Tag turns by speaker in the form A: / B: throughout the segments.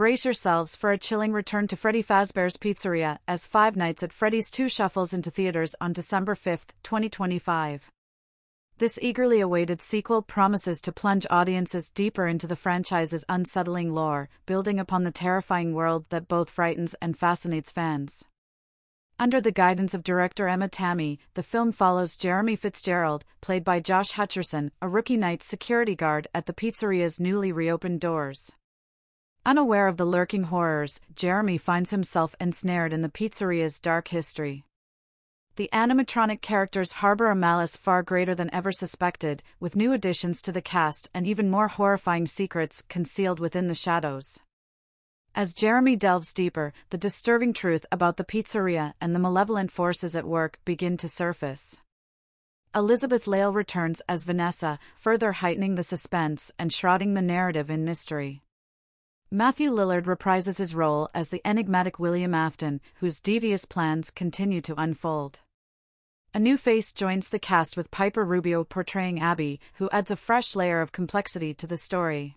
A: brace yourselves for a chilling return to Freddy Fazbear's Pizzeria as Five Nights at Freddy's 2 shuffles into theaters on December 5, 2025. This eagerly awaited sequel promises to plunge audiences deeper into the franchise's unsettling lore, building upon the terrifying world that both frightens and fascinates fans. Under the guidance of director Emma Tammi, the film follows Jeremy Fitzgerald, played by Josh Hutcherson, a rookie night security guard at the pizzeria's newly reopened doors. Unaware of the lurking horrors, Jeremy finds himself ensnared in the pizzeria's dark history. The animatronic characters harbor a malice far greater than ever suspected, with new additions to the cast and even more horrifying secrets concealed within the shadows. As Jeremy delves deeper, the disturbing truth about the pizzeria and the malevolent forces at work begin to surface. Elizabeth Lail returns as Vanessa, further heightening the suspense and shrouding the narrative in mystery. Matthew Lillard reprises his role as the enigmatic William Afton, whose devious plans continue to unfold. A new face joins the cast with Piper Rubio portraying Abby, who adds a fresh layer of complexity to the story.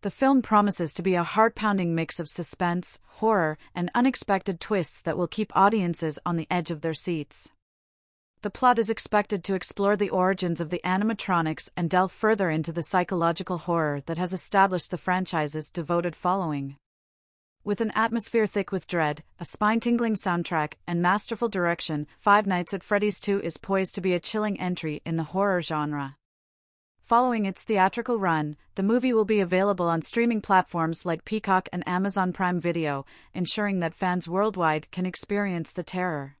A: The film promises to be a heart pounding mix of suspense, horror, and unexpected twists that will keep audiences on the edge of their seats. The plot is expected to explore the origins of the animatronics and delve further into the psychological horror that has established the franchise's devoted following. With an atmosphere thick with dread, a spine tingling soundtrack, and masterful direction, Five Nights at Freddy's 2 is poised to be a chilling entry in the horror genre. Following its theatrical run, the movie will be available on streaming platforms like Peacock and Amazon Prime Video, ensuring that fans worldwide can experience the terror.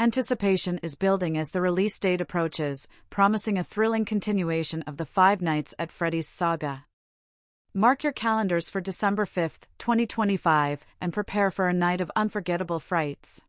A: Anticipation is building as the release date approaches, promising a thrilling continuation of the Five Nights at Freddy's saga. Mark your calendars for December 5, 2025, and prepare for a night of unforgettable frights.